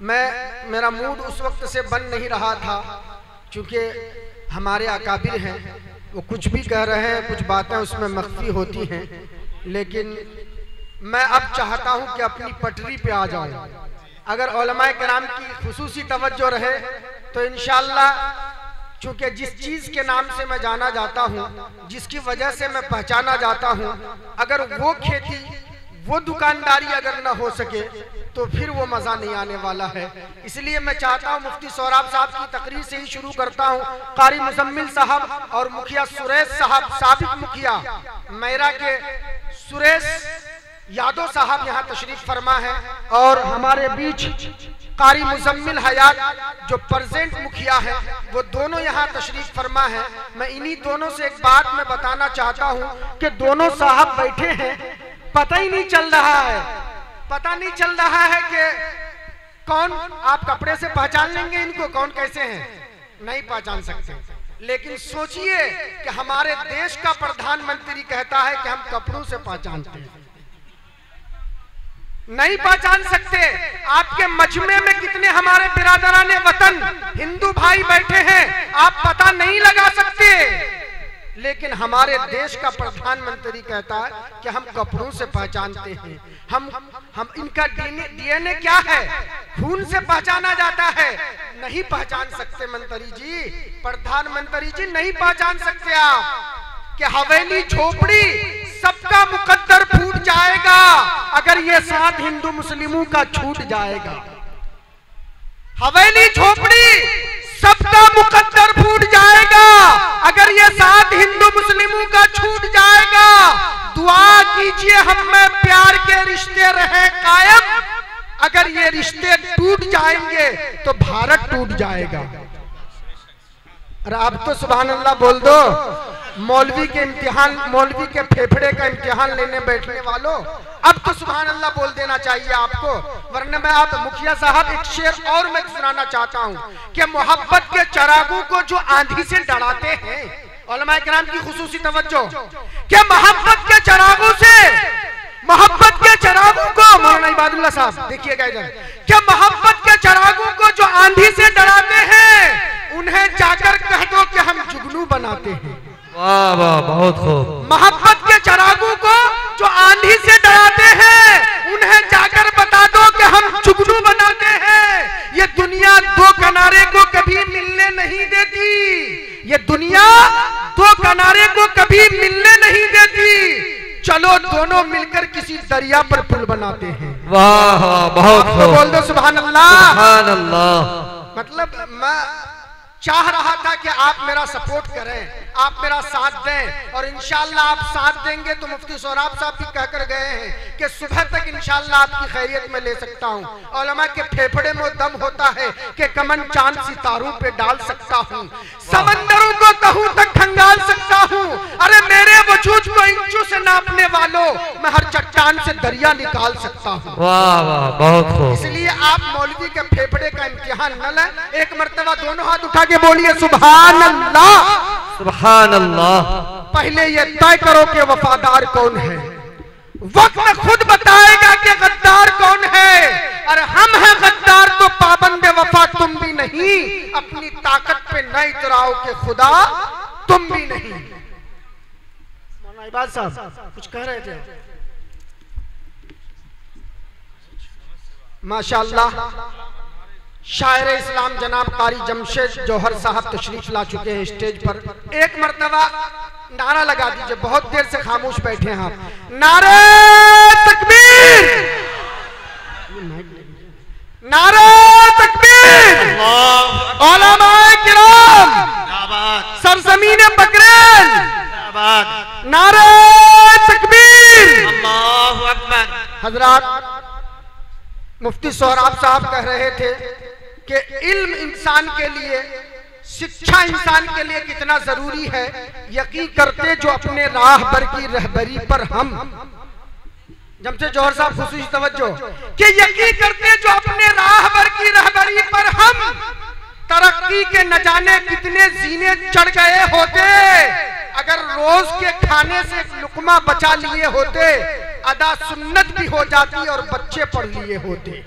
मैं, मेरा मूड उस वक्त से बन नहीं रहा था, क्योंकि हमारे अकाबिर हैं, वो कुछ भी कह रहे हैं, कुछ बातें उसमें मख्फी होती हैं, लेकिन मैं अब चाहता हूँ कि अपनी पटरी पे आ जाऊँ। अगर ओलमाए कराम की खसूसी तवज्जो रहे तो इनशाला चूँकि जिस चीज़ के नाम से मैं जाना जाता हूँ, जिसकी वजह से मैं पहचाना जाता हूँ, अगर वो खेती, वो दुकानदारी अगर न हो सके तो फिर वो मज़ा नहीं आने वाला है। इसलिए मैं चाहता हूँ मुफ्ती सौराब साहब की तकरीर से ही शुरू करता हूँ। कारी मुजम्मिल साहब और मुखिया सुरेश साहब साबिक मुखिया, मेरा के सुरेश यादव साहब यहाँ तशरीफ़ फरमा है और हमारे बीच कारी मुजम्मिल हयात जो प्रेजेंट मुखिया है, वो दोनों यहाँ तशरीफ़ फरमा है। मैं इन्हीं दोनों से एक बात मैं बताना चाहता हूँ कि दोनों साहब बैठे हैं, पता ही नहीं चल रहा है। पता नहीं चल रहा है कि कौन आप कपड़े से पहचान लेंगे इनको, कौन कैसे हैं? नहीं पहचान सकते। लेकिन सोचिए कि हमारे देश का प्रधानमंत्री कहता है कि हम कपड़ों से पहचानते हैं। नहीं पहचान सकते। आपके मजमे में कितने हमारे बिरादरान वतन, हिंदू भाई बैठे हैं, आप पता नहीं लगा सकते। लेकिन हमारे देश का प्रधानमंत्री कहता है कि हम कपड़ों से पहचानते हैं। हम हम इनका डीएनए क्या है? खून से पहचाना जाता है। नहीं पहचान सकते मंत्री जी। प्रधानमंत्री जी, नहीं पहचान सकते आप। कि हवेली झोपड़ी सबका मुकद्दर फूट जाएगा, अगर ये साथ हिंदू मुस्लिमों का छूट जाएगा। हवेली झोपड़ी सबका मुकद्दर फूट जाएगा। अगर ये साथ हिंदू मुस्लिमों का छूट जाएगा, दुआ कीजिए हम में प्यार के रिश्ते रहे कायम। अगर ये रिश्ते टूट जाएँगे तो भारत टूट जाएगा। अरे अब तो सुबह अल्लाह बोल दो, मौलवी के इम्तिहान, मौलवी के फेफड़े का इम्तिहान लेने बैठने वालों अब तो सुबह अल्लाह बोल देना चाहिए आपको वरना मैं आप मुखिया साहब एक शेर और मैं सुनाना चाहता हूँ कि मोहब्बत के चरागों को जो आंधी से डराते हैं कराम की खसूसी तवज्जो कि मोहब्बत के चरागों से मोहब्बत के चरागों को मौलाना इबादुल्ला साहब देखिएगा इधर क्या मोहब्बत के चरागों को जो आंधी से डराते हैं उन्हें जाकर कह दो कि हम जुगनू बनाते हैं। वाह वाह बहुत खूब। मोहब्बत ये दुनिया दो किनारे को कभी मिलने नहीं देती। चलो दोनों मिलकर किसी दरिया पर पुल बनाते हैं। वाह बहुत तो बोल दो सुबह अल्लाह मतलब मैं चाह रहा था कि आप मेरा सपोर्ट करें, आप मेरा साथ दें और इंशाला आप साथ देंगे तो मुफ्ती सौराब साहब भी कहकर गए हैं कि सुबह तक इंशाला आपकी खैरियत में ले सकता हूँ। के फेफड़े में दम होता है कि कमन चाँद सितारों पे डाल सकता हूँ। समंदरों को तहू तक खंगाल सकता हूँ अरे मेरे वजूद को इंचू से नापने वालों मैं हर चट्टान से दरिया निकाल सकता हूँ। वाह वाह बहुत खूब। इसलिए आप मौलवी के फेफड़े का इम्तिहान न लें एक मर्तबा दोनों हाथ उठा के बोलिए सुबहान अल्लाह सुभान अल्लाह पहले ये तय करो कि वफादार कौन है। वक्त खुद बताएगा कि गद्दार कौन है। और हम हैं गद्दार तो पाबंद वफा तुम भी नहीं अपनी ताकत पे न इतराओ के खुदा तुम भी नहीं। इबाद साहब कुछ कह रहे थे। माशाल्लाह शायर इस्लाम जनाब कारी जमशेद जौहर साहब तशरीफ़ ला चुके हैं स्टेज पर। एक मरतबा नारा लगा दीजिए बहुत देर से खामोश बैठे हैं आप। नारे तकबीर! नारे तकबीर! किराम सरजमीन बकरेल! नारे तकबीर। हजरात मुफ्ती सोहराब साहब कह रहे थे कि इल्म इंसान के लिए शिक्षा इंसान के लिए कितना ज़रूरी है। यकीन करते जो अपने राह पर की रहबरी पर हम। जमसे जौहर साहब खुशी तवज्जो। कि यकीन करते जो अपने राह पर की रहबरी पर हम। तरक्की के न जाने कितने जीने चढ़ गए होते। अगर रोज के खाने से लुकमा बचा लिए होते, अदा सुन्नत भी हो जाती और बच्चे पढ़ लिए होते।